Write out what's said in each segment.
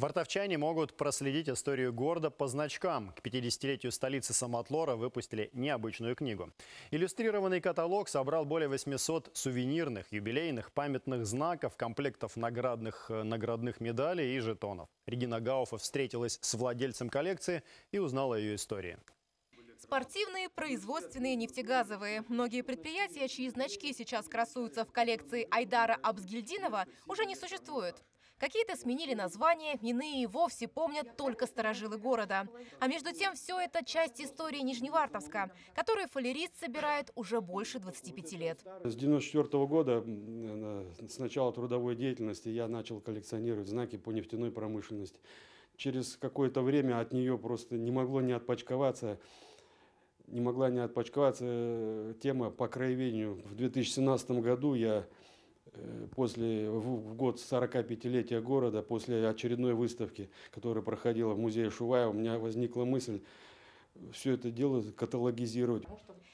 Вартовчане могут проследить историю города по значкам. К 50-летию столицы Самотлора выпустили необычную книгу. Иллюстрированный каталог собрал более 800 сувенирных, юбилейных, памятных знаков, комплектов наградных, э, наградных медалей и жетонов. Регина Гауфа встретилась с владельцем коллекции и узнала ее истории. Спортивные, производственные, нефтегазовые. Многие предприятия, чьи значки сейчас красуются в коллекции Айдара Абсгильдинова, уже не существуют. Какие-то сменили название, иные вовсе помнят только сторожилы города. А между тем, все это часть истории Нижневартовска, которую фалерист собирает уже больше 25 лет. С 94 года, с начала трудовой деятельности, я начал коллекционировать знаки по нефтяной промышленности. Через какое-то время от нее просто не могло не отпочковаться не могла не отпочковаться э, тема по краеведению. В 2017 году я э, после, в год 45-летия города, после очередной выставки, которая проходила в музее Шувая, у меня возникла мысль все это дело каталогизировать.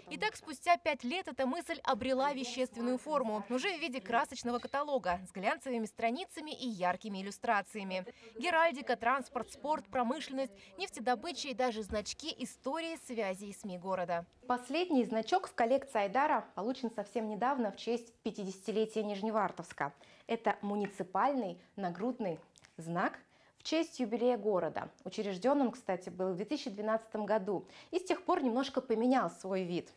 Итак, спустя пять лет эта мысль обрела вещественную форму, уже в виде красочного каталога с глянцевыми страницами и яркими иллюстрациями. Геральдика, транспорт, спорт, промышленность, нефтедобыча и даже значки истории связей СМИ города. Последний значок в коллекции Айдара получен совсем недавно в честь 50-летия Нижневартовска. Это муниципальный нагрудный знак честь юбилея города. Учрежден он, кстати, был в 2012 году и с тех пор немножко поменял свой вид.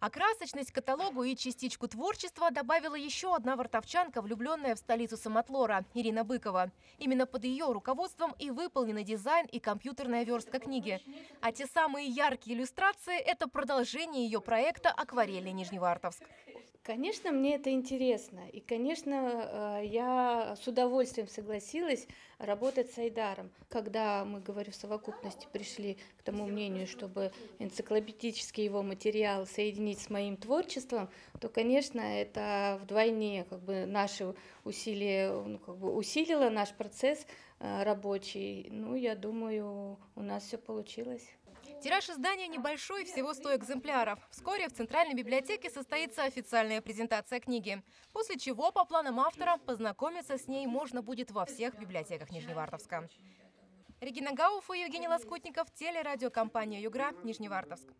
А красочность каталогу и частичку творчества добавила еще одна вартовчанка, влюбленная в столицу Самотлора, Ирина Быкова. Именно под ее руководством и выполнены дизайн и компьютерная верстка книги. А те самые яркие иллюстрации – это продолжение ее проекта «Акварельный Нижневартовск». Конечно, мне это интересно. И, конечно, э, я с удовольствием согласилась работать с Айдаром. Когда мы, говорю, в совокупности пришли к тому мнению, чтобы энциклопедический его материал соединить с моим творчеством, то, конечно, это вдвойне как бы наши усилия, ну, как бы усилило наш процесс э, рабочий. Ну, я думаю, у нас все получилось. Тираж издания небольшой, всего 100 экземпляров. Вскоре в Центральной библиотеке состоится официальная презентация книги, после чего, по планам автора, познакомиться с ней можно будет во всех библиотеках Нижневартовска. Регина Гауф и Евгений Лоскутников, телерадиокомпания «Югра», Нижневартовск.